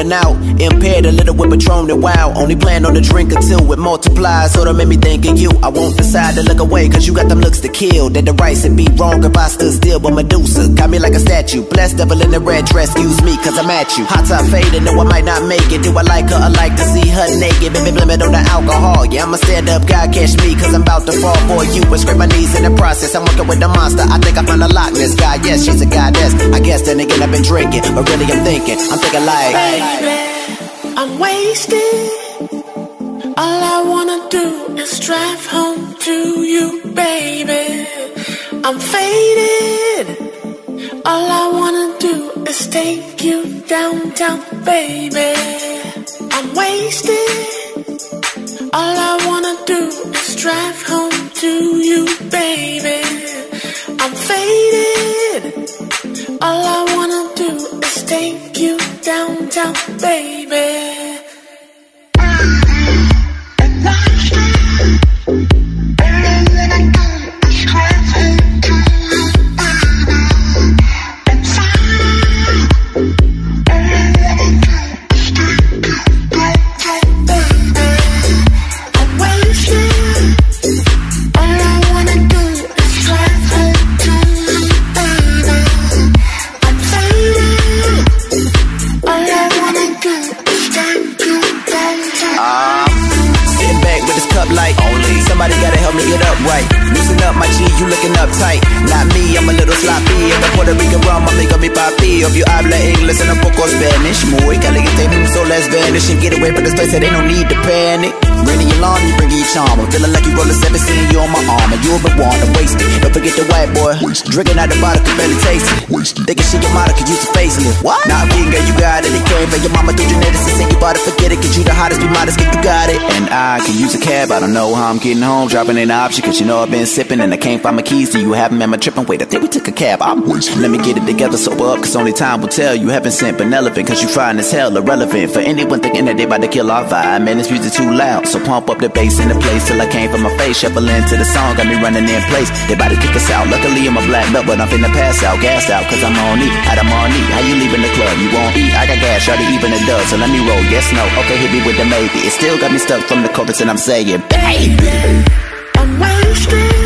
zoning out. Impaired a little with Patron and wow. Only plan on the drink until it multiplies. So don't make me think of you. I won't decide to look away, cause you got them looks to kill. That the rights would be wrong if I stood still, but Medusa got me like a statue. Blessed devil in the red dress, excuse me, cause I'm at you. Hot top fading, no, I might not make it. Do I like her? I like to see her naked. Baby, blame on the alcohol. Yeah, I'm a stand up guy, catch me, cause I'm about to fall for you. But scrape my knees in the process. I'm working with the monster. I think I found a Ness guy. Yes, she's a goddess. I guess then again, I've been drinking, but really I'm thinking. I'm thinking like, Baby, I'm wasted. All I wanna do is drive home to you, baby. I'm faded. All I wanna do is take you downtown, baby. I'm wasted. All I wanna do is drive home to you, baby. Downtown, baby. Cup like only somebody gotta help me get up right. Loosen up, my G, you looking uptight. Not me, I'm a little sloppy. If the Puerto Rican rum, I'm making me papi. If you habla English and a poco Spanish, muy caliente, so let's vanish and get away from this place. So they no need to panic. Bringing your alarm, you bring your charm. I'm feeling like you rollin' seven, seeing you on my arm, and you'll be wanting to waste it. Don't forget the white boy, drinking out the bottle, could barely taste it. Thinking she your model, could use a facelift. What? Nah, vegan, girl, you got it. It came from your mama through genetics and you bought it. Forget it, cause you the hottest, be modest, cause you got it. And I can use a cab, I don't know how I'm getting home. Dropping an option, cause you know I've been sipping and I can't find my keys. Do you have them? Am I tripping? Wait, I think we took a cab. I'm Let me get it together, sober up, cause only time will tell. You haven't sent benevolent, cause you fine as hell, irrelevant. For anyone thinking that they about to kill our vibe, man, this music too loud. So pump up the bass in the place till I came from my face. Shuffling to the song, got me running in place. They about to kick us out. Luckily, I'm a black belt, but I'm finna pass out, gassed out, cause I'm on E. Out I'm on E. How you leaving the club? You won't eat. I got gas, shawty even a dub, so let me roll. Yes, no. Okay, hit me with the maybe. It still got me stuck from the chorus, and I'm saying, baby. I'm wasted.